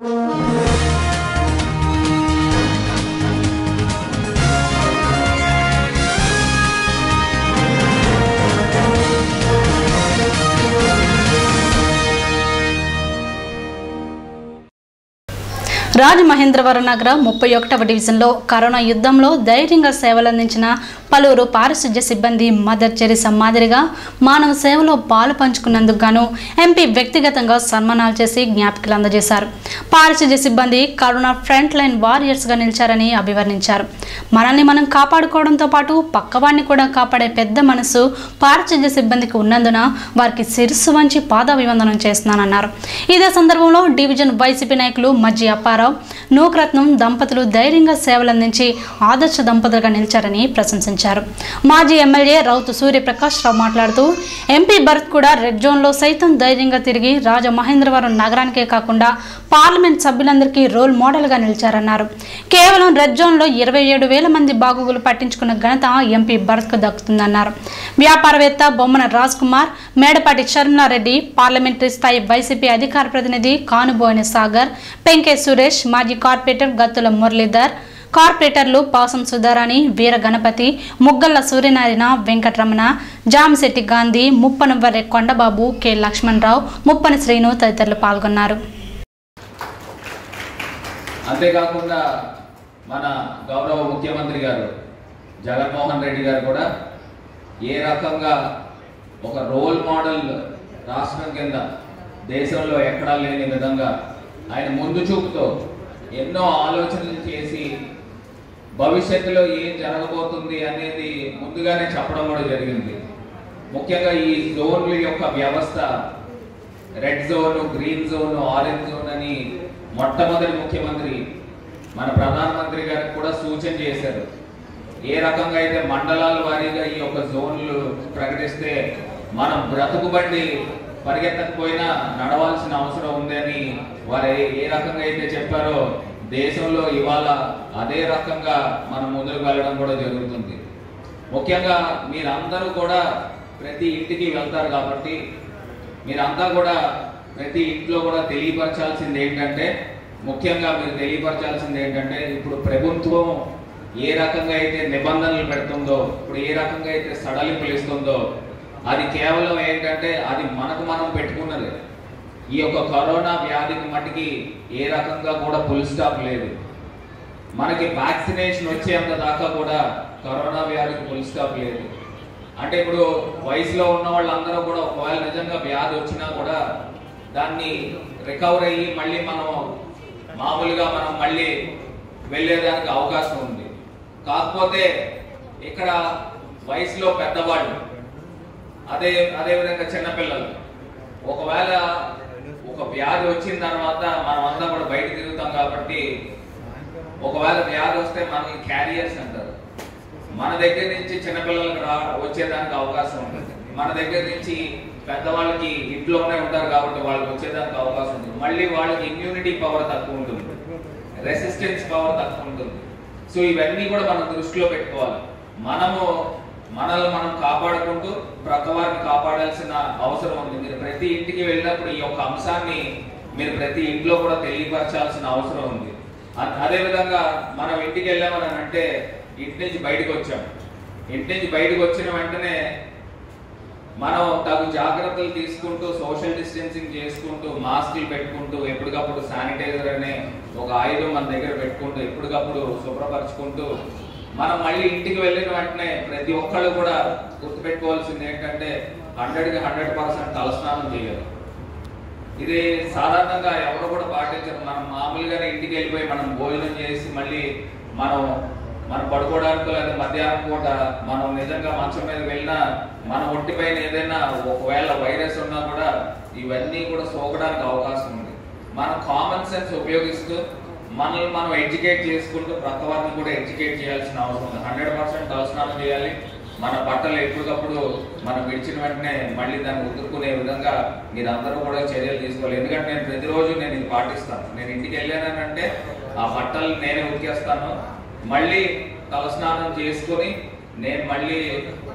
Música Rajamahendravaram నగర ముప్పై ఒకటవ డివిజన్లో కరోనా యుద్ధంలో ధైర్యంగా సేవలందించిన పలువురు పారిశుధ్య సిబ్బంది మదర్ చెరిస మాదిరిగా మానవ సేవలో పాలు పంచుకున్నందుకు గాను ఎంపీ వ్యక్తిగతంగా సన్మానాలు చేసి జ్ఞాపికలు అందజేశారు. పారిశుధ్య సిబ్బంది కరోనా ఫ్రంట్ లైన్ వారియర్స్గా నిలిచారని అభివర్ణించారు. మనల్ని మనం కాపాడుకోవడంతో పాటు పక్కవాడిని కూడా కాపాడే పెద్ద మనసు పారిశుధ్య సిబ్బందికి ఉన్నందున వారికి శిరస్సు వంచి పాదాభివందనం చేస్తున్నానన్నారు. ఇదే సందర్భంలో డివిజన్ వైసీపీ నాయకులు మజ్జి అప్పారావు నూకరత్నం దంపతులు ధైర్యంగా సేవలందించి ఆదర్శ దంపతులుగా నిలిచారని ప్రశంసించారు. మాజీ ఎమ్మెల్యే రౌతు సూర్యప్రకాష్ రావు మాట్లాడుతూ ఎంపీ భరత్ కూడా రెడ్ జోన్లో సైతం ధైర్యంగా తిరిగి రాజమహేంద్రవరం నగరానికే కాకుండా పార్లమెంట్ సభ్యులందరికీ రోల్ మోడల్గా నిలిచారన్నారు. కేవలం రెడ్ జోన్లో ఇరవై ఏడు వేల మంది బాగోగులు పట్టించుకున్న ఘనత ఎంపీ భరత్కు దక్కుతుందన్నారు. వ్యాపారవేత్త బొమ్మన రాజ్ కుమార్ మేడపాటి శర్మలారెడ్డి పార్లమెంటరీ స్థాయి వైసీపీ అధికార ప్రతినిధి కానుబోయిన సాగర్ పెంకే సురేష్ సురేష్ మాజీ కార్పొరేటర్ గత్తుల మురళీధర్ కార్పొరేటర్లు పాసం సుధారాణి వీర గణపతి ముగ్గల్ల సూర్యనారాయణ వెంకటరమణ జామశెట్టి గాంధీ ముప్పనవర్రె కొండబాబు కె లక్ష్మణరావు ముప్పన శ్రీను తదితరులు పాల్గొన్నారు. అంతేకాకుండా మన గౌరవ ముఖ్యమంత్రి గారు జగన్మోహన్ రెడ్డి గారు కూడా ఏ రకంగా ఒక రోల్ మోడల్ రాష్ట్రం కింద దేశంలో ఎక్కడా లేని విధంగా ఆయన ముందు చూపుతో ఎన్నో ఆలోచనలు చేసి భవిష్యత్తులో ఏం జరగబోతుంది అనేది ముందుగానే చెప్పడం కూడా జరిగింది. ముఖ్యంగా ఈ జోన్ల యొక్క వ్యవస్థ red zone green zone orange zone అని మొట్టమొదటి ముఖ్యమంత్రి మన ప్రధానమంత్రి గారికి కూడా సూచన చేశారు. ఏ రకంగా అయితే మండలాల వారీగా ఈ యొక్క జోన్లు ప్రకటిస్తే మనం బ్రతుకుబండి పరిగెత్తకపోయినా నడవాల్సిన అవసరం ఉంది అని వారు ఏ- ఏ రకంగా అయితే చెప్పారో దేశంలో ఇవాళ అదే రకంగా మనం ముందుకు వెళ్ళడం కూడా జరుగుతుంది. ముఖ్యంగా మీరందరూ కూడా ప్రతి ఇంటికి వెళ్తారు కాబట్టి మీరంతా కూడా ప్రతి ఇంట్లో కూడా తెలియపరచాల్సింది ఏంటంటే ముఖ్యంగా మీరు తెలియపరచాల్సింది ఏంటంటే ఇప్పుడు ప్రభుత్వం ఏ రకంగా అయితే నిబంధనలు పెడుతుందో ఇప్పుడు ఏ రకంగా అయితే సడలింపులు ఇస్తుందో అది కేవలం ఏంటంటే అది మనకు మనం పెట్టుకున్నది. ఈ యొక్క కరోనా వ్యాధికి మటుకి ఏ రకంగా కూడా ఫుల్ స్టాప్ లేదు. మనకి వ్యాక్సినేషన్ వచ్చేంత దాకా కూడా కరోనా వ్యాధికి ఫుల్ స్టాప్ లేదు. అంటే ఇప్పుడు వయసులో ఉన్న వాళ్ళందరూ కూడా ఒకవేళ నిజంగా వ్యాధి వచ్చినా కూడా దాన్ని రికవర్ అయ్యి మళ్ళీ మనం మామూలుగా మనం మళ్ళీ వెళ్ళేదానికి అవకాశం ఉంది. కాకపోతే ఇక్కడ వయసులో పెద్దవాళ్ళు అదే అదే విధంగా చిన్నపిల్లలు. ఒకవేళ ఒక వ్యాధి వచ్చిన తర్వాత మనం అంతా కూడా బయట తిరుగుతాం కాబట్టి ఒకవేళ వ్యాధి వస్తే మనకి క్యారియర్స్ అంటారు. మన దగ్గర నుంచి చిన్నపిల్లలకు రా వచ్చేదానికి అవకాశం ఉంటుంది. మన దగ్గర నుంచి పెద్దవాళ్ళకి ఇంట్లోనే ఉంటారు కాబట్టి వాళ్ళకి వచ్చేదానికి అవకాశం ఉంటుంది. మళ్ళీ వాళ్ళకి ఇమ్యూనిటీ పవర్ తక్కువ ఉంటుంది. రెసిస్టెన్స్ పవర్ తక్కువ ఉంటుంది. సో ఇవన్నీ కూడా మనం దృష్టిలో పెట్టుకోవాలి. మనము మనల్ని మనం కాపాడుకుంటూ ప్రక్కవారిని కాపాడాల్సిన అవసరం ఉంది. మీరు ప్రతి ఇంటికి వెళ్ళినప్పుడు ఈ యొక్క అంశాన్ని మీరు ప్రతి ఇంట్లో కూడా తెలియపరచాల్సిన అవసరం ఉంది. అదేవిధంగా మనం ఇంటికి వెళ్ళామని అంటే ఇంటి నుంచి బయటకు వచ్చాం. ఇంటి నుంచి బయటకు వచ్చిన వెంటనే మనం తగు జాగ్రత్తలు తీసుకుంటూ సోషల్ డిస్టెన్సింగ్ చేసుకుంటూ మాస్కులు పెట్టుకుంటూ ఎప్పటికప్పుడు శానిటైజర్ అనే ఒక ఆయుధం మన దగ్గర పెట్టుకుంటూ ఎప్పటికప్పుడు శుభ్రపరచుకుంటూ మనం మళ్ళీ ఇంటికి వెళ్ళిన వెంటనే ప్రతి ఒక్కళ్ళు కూడా గుర్తుపెట్టుకోవాల్సింది ఏంటంటే హండ్రెడ్కి హండ్రెడ్ పర్సెంట్ తలస్నానం చేయాలి. ఇది సాధారణంగా ఎవరు కూడా పాటించరు. మనం మామూలుగానే ఇంటికి వెళ్ళిపోయి మనం భోజనం చేసి మళ్ళీ మనం మనం పడుకోవడానికి లేదా మధ్యాహ్నం పూట మనం నిజంగా మంచం మీద వెళ్ళినా మన ఒంటిపైన ఏదైనా ఒకవేళ వైరస్ ఉన్నా కూడా ఇవన్నీ కూడా సోకడానికి అవకాశం ఉంది. మనం కామన్ సెన్స్ ఉపయోగిస్తూ మనల్ని మనం ఎడ్యుకేట్ చేసుకుంటూ ప్రక్క వారిని కూడా ఎడ్యుకేట్ చేయాల్సిన అవసరం ఉంది. హండ్రెడ్ పర్సెంట్ దర్శనాలు చేయాలి. మన బట్టలు ఎప్పటికప్పుడు మనం విడిచిన వెంటనే మళ్ళీ దాన్ని ఉతుక్కునే విధంగా మీరందరూ కూడా చర్యలు తీసుకోవాలి. ఎందుకంటే నేను ప్రతిరోజు నేను ఇది పాటిస్తాను. నేను ఇంటికి వెళ్ళానంటే ఆ బట్టలు నేనే ఉతికేస్తాను. మళ్ళీ తలస్నానం చేసుకొని నేను మళ్ళీ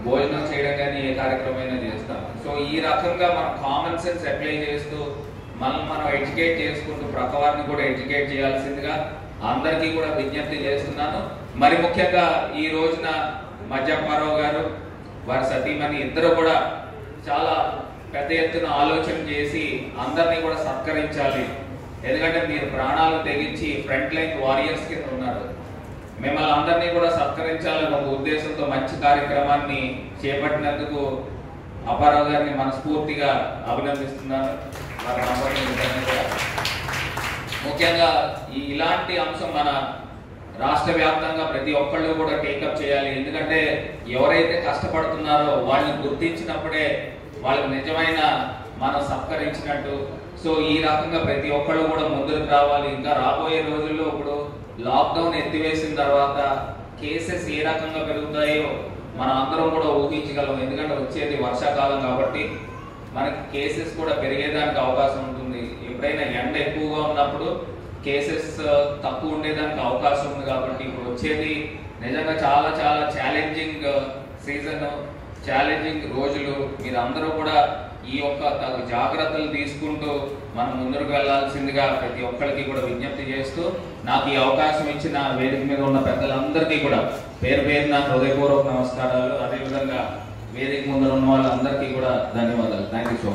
భోజనం చేయడం కానీ ఏ కార్యక్రమం అయినా చేస్తాను. సో ఈ రకంగా మనం కామన్ సెన్స్ అప్లై చేస్తూ మనల్ని మనం ఎడ్యుకేట్ చేసుకుంటూ ప్రక్క వారిని కూడా ఎడ్యుకేట్ చేయాల్సిందిగా అందరికీ కూడా విజ్ఞప్తి చేస్తున్నాను. మరి ముఖ్యంగా ఈ రోజున మధ్యప్పారావు గారు వారి సతీమణి ఇద్దరు కూడా చాలా పెద్ద ఎత్తున ఆలోచన చేసి అందరినీ కూడా సత్కరించాలి. ఎందుకంటే మీరు ప్రాణాలు తెగించి ఫ్రంట్ లైన్ వారియర్స్ కింద ఉన్నారు. మిమ్మల్ని అందరినీ కూడా సత్కరించాలని ఒక ఉద్దేశంతో మంచి కార్యక్రమాన్ని చేపట్టినందుకు అప్పారావు గారిని మనస్ఫూర్తిగా అభినందిస్తున్నాను వారి ముఖ్యంగా ఈ ఇలాంటి అంశం మన రాష్ట్ర వ్యాప్తంగా ప్రతి ఒక్కళ్ళు కూడా టేకప్ చేయాలి. ఎందుకంటే ఎవరైతే కష్టపడుతున్నారో వాళ్ళని గుర్తించినప్పుడే వాళ్ళకి నిజమైన మనం సత్కరించినట్టు. సో ఈ రకంగా ప్రతి ఒక్కళ్ళు కూడా ముందుకు రావాలి. ఇంకా రాబోయే రోజుల్లో ఇప్పుడు లాక్డౌన్ ఎత్తివేసిన తర్వాత కేసెస్ ఏ రకంగా పెరుగుతాయో మనం అందరం కూడా ఊహించగలం ఎందుకంటే వచ్చేది వర్షాకాలం కాబట్టి మనకి కేసెస్ కూడా పెరిగేదానికి అవకాశం ఉంటుంది. ఎప్పుడైనా ఎండ ఎక్కువగా ఉన్నప్పుడు కేసెస్ తక్కువ ఉండేదానికి అవకాశం ఉంది కాబట్టి ఇప్పుడు వచ్చేది నిజంగా చాలా చాలా ఛాలెంజింగ్ సీజన్ ఛాలెంజింగ్ రోజులు. మీరందరూ కూడా ఈ యొక్క తగు జాగ్రత్తలు తీసుకుంటూ మనం ముందుకు వెళ్ళాల్సిందిగా ప్రతి ఒక్కరికి కూడా విజ్ఞప్తి చేస్తూ నాకు ఈ అవకాశం ఇచ్చిన వేదిక మీద ఉన్న పెద్దలందరికీ కూడా పేరు పేరున హృదయపూర్వక నమస్కారాలు. అదేవిధంగా వేదిక ముందర ఉన్న వాళ్ళందరికీ కూడా ధన్యవాదాలు. Thank you so